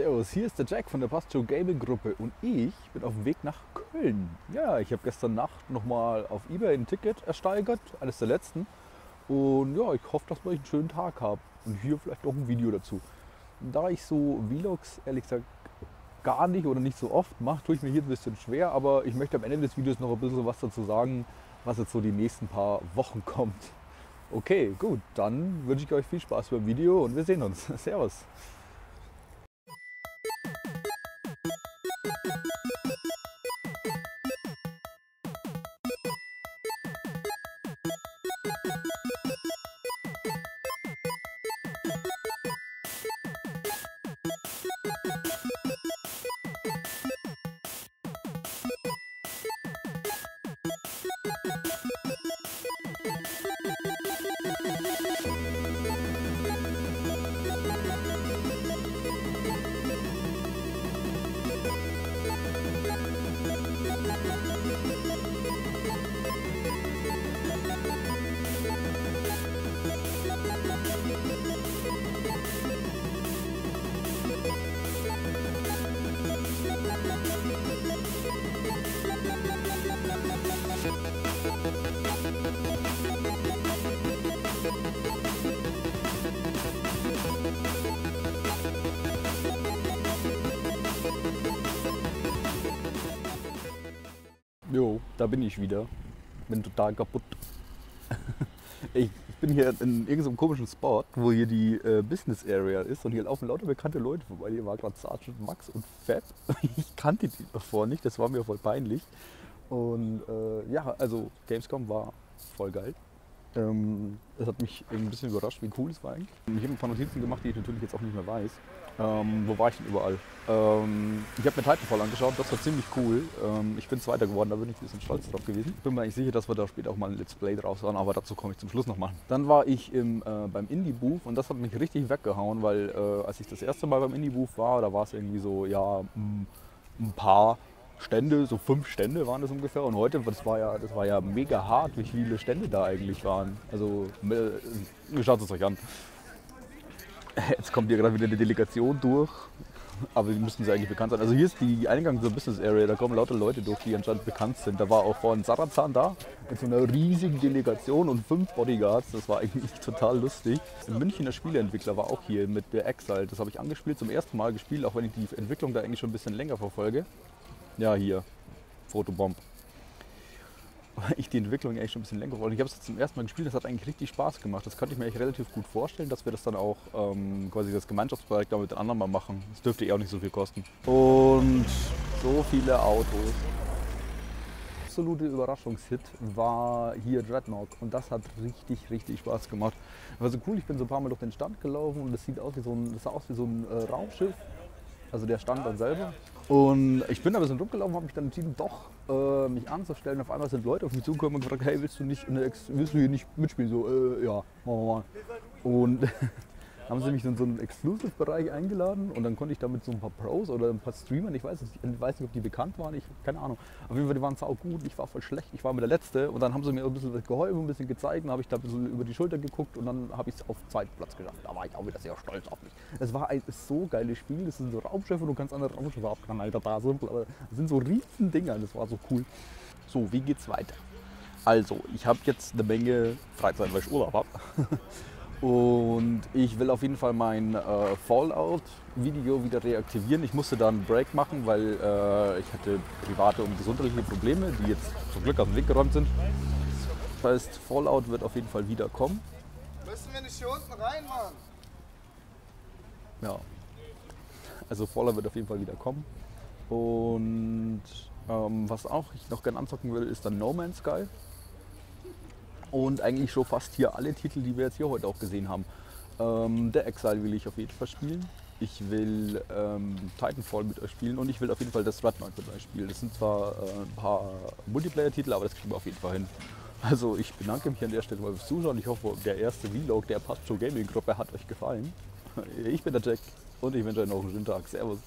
Servus, hier ist der Jack von der Pastro Gaming Gruppe und ich bin auf dem Weg nach Köln. Ja, ich habe gestern Nacht nochmal auf Ebay ein Ticket ersteigert, eines der letzten. Und ja, ich hoffe, dass ich einen schönen Tag habe und hier vielleicht auch ein Video dazu. Da ich so Vlogs ehrlich gesagt gar nicht oder nicht so oft mache, tue ich mir hier ein bisschen schwer, aber ich möchte am Ende des Videos noch ein bisschen was dazu sagen, was jetzt so die nächsten paar Wochen kommt. Okay, gut, dann wünsche ich euch viel Spaß beim Video und wir sehen uns. Servus. Jo, da bin ich wieder. Bin total kaputt. ich, ich bin hier in irgendeinem komischen Spot, wo hier die äh, Business Area ist und hier laufen lauter bekannte Leute vorbei. Hier war gerade Sergeant Max und Fab. Ich kannte die davor nicht, das war mir voll peinlich. Und äh, ja, also Gamescom war voll geil. Ähm, es hat mich ein bisschen überrascht, wie cool es war eigentlich. Ich habe ein paar Notizen gemacht, die ich natürlich jetzt auch nicht mehr weiß. Ähm, wo war ich denn überall? Ähm, ich habe mir Titanfall angeschaut, das war ziemlich cool. Ähm, ich bin Zweiter geworden, da bin ich ein bisschen stolz drauf gewesen. Ich bin mir eigentlich sicher, dass wir da später auch mal ein Let's Play draus haben, aber dazu komme ich zum Schluss nochmal. Dann war ich im, äh, beim Indie-Booth und das hat mich richtig weggehauen, weil äh, als ich das erste Mal beim Indie-Booth war, da war es irgendwie so, ja, ein paar Stände, so fünf Stände waren das ungefähr. Und heute, das war ja, das war ja mega hart, wie viele Stände da eigentlich waren. Also äh, schaut es euch an. Jetzt kommt hier gerade wieder eine Delegation durch. Aber die müssten sie eigentlich bekannt sein. Also hier ist die Eingang zur Business Area, da kommen lauter Leute durch, die anscheinend bekannt sind. Da war auch vorhin Sarazan da mit so einer riesigen Delegation und fünf Bodyguards. Das war eigentlich total lustig. Ein Münchner Spieleentwickler war auch hier mit der Exile. Das habe ich angespielt, zum ersten Mal gespielt, auch wenn ich die Entwicklung da eigentlich schon ein bisschen länger verfolge. Ja, hier, Fotobomb. Ich die Entwicklung eigentlich schon ein bisschen länger wollte. Ich habe es zum ersten Mal gespielt, das hat eigentlich richtig Spaß gemacht. Das könnte ich mir eigentlich relativ gut vorstellen, dass wir das dann auch ähm, quasi das Gemeinschaftsprojekt mit den anderen mal machen. Das dürfte eh auch nicht so viel kosten. Und so viele Autos. Absolute Überraschungshit war hier Dreadnought und das hat richtig, richtig Spaß gemacht. War so cool, ich bin so ein paar Mal durch den Stand gelaufen und das sieht aus wie so ein, das sah aus wie so ein äh, Raumschiff also der stand dann selber. Und ich bin da ein bisschen rumgelaufen, habe mich dann entschieden, doch äh, mich anzustellen. Auf einmal sind Leute auf mich zugekommen und gefragt, hey, willst du, nicht willst du hier nicht mitspielen? So, äh, ja, machen wir mal. Und haben sie mich in so einen Exclusive-Bereich eingeladen und dann konnte ich da mit so ein paar Pros oder ein paar Streamern, ich weiß, nicht, ich weiß nicht, ob die bekannt waren, ich keine Ahnung. Auf jeden Fall, die waren sau gut, ich war voll schlecht, ich war mit der Letzte und dann haben sie mir ein bisschen geholfen, ein bisschen gezeigt, dann habe ich da ein bisschen über die Schulter geguckt und dann habe ich es auf zweiten Platz geschafft. Da war ich auch wieder sehr stolz auf mich. Es war ein so geiles Spiel, das sind so Raumschiffe, du kannst andere Raumschiffe abknallen, da sind, das sind so riesen Dinger, das war so cool. So, wie geht's weiter? Also, ich habe jetzt eine Menge Freizeit, weil ich Urlaub habe. Und ich will auf jeden Fall mein äh, Fallout-Video wieder reaktivieren. Ich musste da einen Break machen, weil äh, ich hatte private und gesundheitliche Probleme, die jetzt zum Glück aus dem Weg geräumt sind. Das heißt, Fallout wird auf jeden Fall wiederkommen. Müssen wir nicht hier unten rein, Mann? Ja. Also Fallout wird auf jeden Fall wiederkommen. Und ähm, was auch ich noch gerne anzocken will, ist dann No Man's Sky und eigentlich schon fast hier alle Titel, die wir jetzt hier heute auch gesehen haben. Ähm, der Exile will ich auf jeden Fall spielen. Ich will ähm, Titanfall mit euch spielen und ich will auf jeden Fall das Dreadnought mit euch spielen. Das sind zwar äh, ein paar Multiplayer-Titel, aber das kriegen wir auf jeden Fall hin. Also ich bedanke mich an der Stelle mal fürs Zuschauen. Ich hoffe, der erste Vlog der Pastro Gaming Gruppe hat euch gefallen. Ich bin der Jack und ich wünsche euch noch einen schönen Tag. Servus.